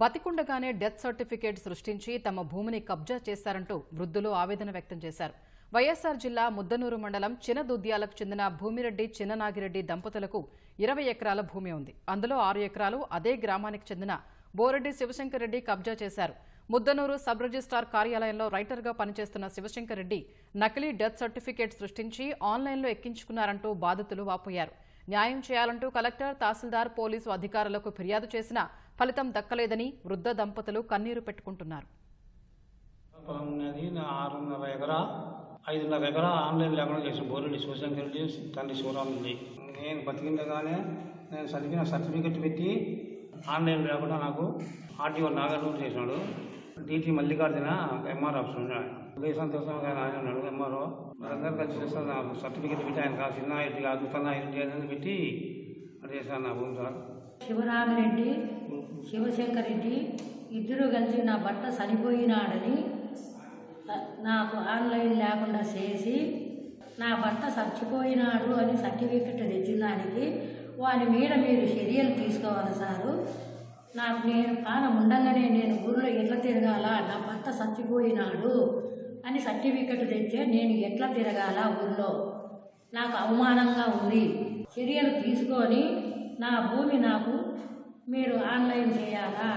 బతికుండగానే death certificate సృష్టించి తమ భూమిని కబ్జా చేశారంటూ వృద్ధులు ఆవేదన వ్యక్తం చేశారు. వైఎస్సార్ జిల్లా ముద్దనూరు మండలం చినదుద్యాలకు చెందిన భూమిరెడ్డి చిన్ననాగిరెడ్డి దంపతులకు ఇరవై ఎకరాల భూమి ఉంది. అందులో ఆరు ఎకరాలు అదే గ్రామానికి చెందిన బోరెడ్డి శివశంకర్ రెడ్డి కబ్జా చేశారు. ముద్దనూరు సబ్ రిజిస్టార్ కార్యాలయంలో రైటర్గా పనిచేస్తున్న శివశంకర్ రెడ్డి నకిలీ డెత్ సర్టిఫికేట్ సృష్టించి ఆన్లైన్లో ఎక్కించుకున్నారంటూ బాధితులు వాపోయారు. న్యాయం చేయాలంటూ కలెక్టర్ తహసీల్దార్ పోలీసు అధికారులకు ఫిర్యాదు చేసినా ఫలితం దక్కలేదని వృద్ధ దంపతులు కన్నీరు పెట్టుకుంటున్నారు. ఆరున్నర ఎకరా ఐదున్నర ఎకరా ఆన్లైన్ లేకుండా చేసిన బోరెడ్డి శివశంకర్ రెడ్డి తండ్రి శివరాముడి నేను బతికిండగానే నేను చదివిన సర్టిఫికెట్ పెట్టి ఆన్లైన్ లేకుండా నాకు ఆర్టీఓ నాగర్నూరు చేసినాడు టీటీ మల్లికార్జున ఎంఆర్ ఆఫీస్ ఉన్నాడు దేశం దేశం ఆయన ఉన్నాడు ఎంఆర్ఓ అందరూ కలిసి చేస్తాను నాకు సర్టిఫికెట్ పెట్టి ఆయన కాదు చిన్న ఇంటి కాదు తన ఇంటి అనేది పెట్టి చేశాను నా భూమి సార్ శివరామిరెడ్డి శివశంకర్ రెడ్డి ఇద్దరు కలిసి నా భర్త చనిపోయినాడని నాకు ఆన్లైన్ లేకుండా చేసి నా భర్త చచ్చిపోయినాడు అని సర్టిఫికెట్ తెచ్చిన దానికి వాని మీద మీరు చర్యలు తీసుకోవాలి సారు. నాకు నేను ప్రాణం ఉండగానే నేను ఊళ్ళో ఎట్లా తిరగాల? నా భర్త చచ్చిపోయినాడు అని సర్టిఫికెట్ తెచ్చే నేను ఎట్లా తిరగాల ఊళ్ళో నాకు అవమానంగా ఉంది. చర్యలు తీసుకొని నా భూమి నాకు మీరు ఆన్లైన్ చేయాలా?